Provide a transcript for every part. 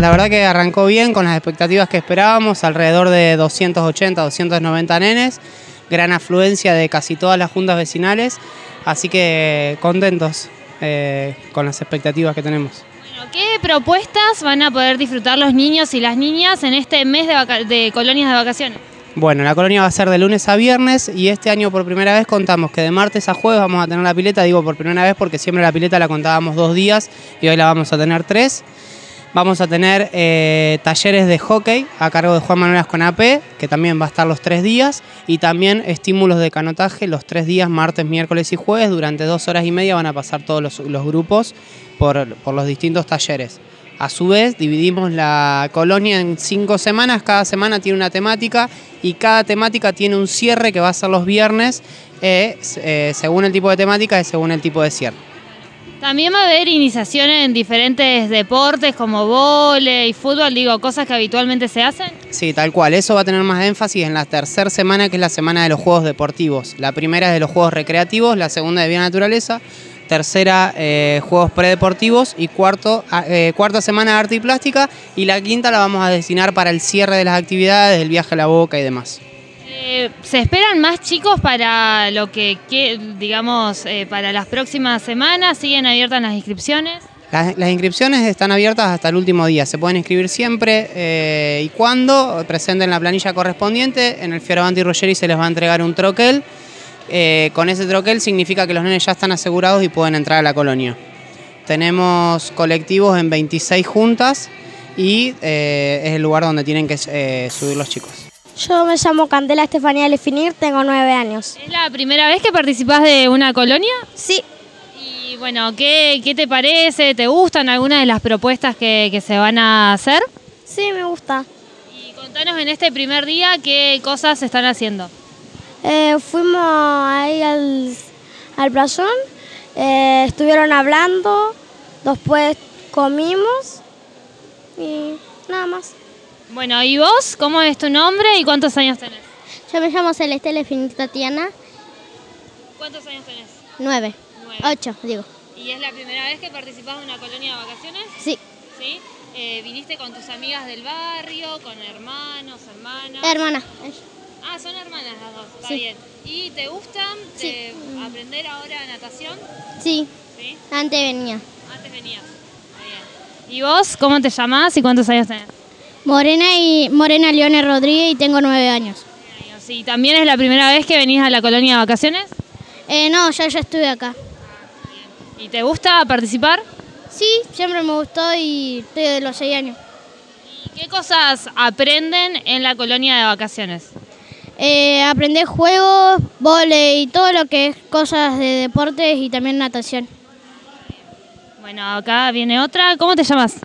La verdad que arrancó bien con las expectativas que esperábamos, alrededor de 280, 290 nenes, gran afluencia de casi todas las juntas vecinales, así que contentos eh, con las expectativas que tenemos. Bueno, ¿Qué propuestas van a poder disfrutar los niños y las niñas en este mes de colonias de vacaciones? Bueno, la colonia va a ser de lunes a viernes y este año por primera vez contamos que de martes a jueves vamos a tener la pileta, digo por primera vez porque siempre la pileta la contábamos dos días y hoy la vamos a tener tres. Vamos a tener eh, talleres de hockey a cargo de Juan Manuel Asconapé, que también va a estar los tres días, y también estímulos de canotaje los tres días, martes, miércoles y jueves. Durante dos horas y media van a pasar todos los, grupos por, los distintos talleres. A su vez, dividimos la colonia en cinco semanas, cada semana tiene una temática y cada temática tiene un cierre que va a ser los viernes, eh, eh, según el tipo de temática y según el tipo de cierre. También va a haber iniciaciones en diferentes deportes como vóley, fútbol, digo, cosas que habitualmente se hacen. Sí, tal cual. Eso va a tener más énfasis en la tercera semana, que es la semana de los juegos deportivos. La primera es de los juegos recreativos, la segunda de vida naturaleza, tercera eh, juegos predeportivos y cuarto, ah, eh, cuarta semana de arte y plástica y la quinta la vamos a destinar para el cierre de las actividades, el viaje a la boca y demás. Eh, ¿Se esperan más chicos para lo que, que- digamos, eh, para las próximas semanas? ¿Siguen abiertas las inscripciones? Las, inscripciones están abiertas hasta el último día. Se pueden inscribir siempre eh, y cuando presenten la planilla correspondiente. En el Fioravanti Ruggeri se les va a entregar un troquel. Con ese troquel significa que los nenes ya están asegurados y pueden entrar a la colonia. Tenemos colectivos en 26 juntas y es el lugar donde tienen que subir los chicos. Yo me llamo Candela Estefanía Lefinir, tengo nueve años. ¿Es la primera vez que participás de una colonia? Sí, Y bueno, ¿qué, qué te parece? ¿Te gustan algunas de las propuestas que, que se van a hacer? sí, me gusta. Y contanos en este primer día qué cosas se están haciendo. Eh, fuimos ahí al, al playón, eh, estuvieron hablando, después comimos y nada más. Bueno, ¿y vos? ¿Cómo es tu nombre y cuántos años tenés? Yo me llamo Celeste Lefinir Tatiana, ¿Cuántos años tenés? nueve, Nueve. ocho, digo. ¿Y es la primera vez que participás de una colonia de vacaciones? Sí, ¿Sí? Eh, ¿Viniste con tus amigas del barrio, con hermanos, hermanas? hermana. ah, son hermanas las dos, está Sí. bien. ¿Y te Sí. eh, aprender ahora natación? Sí, ¿Sí? antes venía. Antes venías. Está bien. ¿Y vos cómo te llamás y cuántos años tenés? Morena y Morena Leone Rodríguez y tengo nueve años. ¿Y también es la primera vez que venís a la colonia de vacaciones? Eh, no, ya, ya estuve acá. ¿Y te gusta participar? Sí, siempre me gustó y estoy de los seis años. ¿Y qué cosas aprenden en la colonia de vacaciones? Eh, aprender juegos, vóley y todo lo que es cosas de deportes y también natación. Bueno, acá viene otra. ¿Cómo te llamas?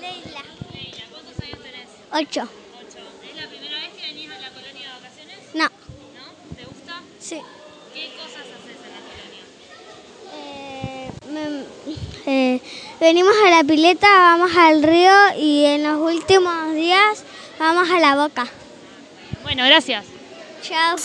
Leila. Leila, ¿cuántos años tenés? Ocho. Ocho. ¿Es la primera vez que venís a la colonia de vacaciones? No. ¿No? ¿Te gusta? Sí. ¿Qué cosas haces en la colonia? Eh, venimos a la pileta, vamos al río y en los últimos días vamos a la boca. Bueno, gracias. Chao.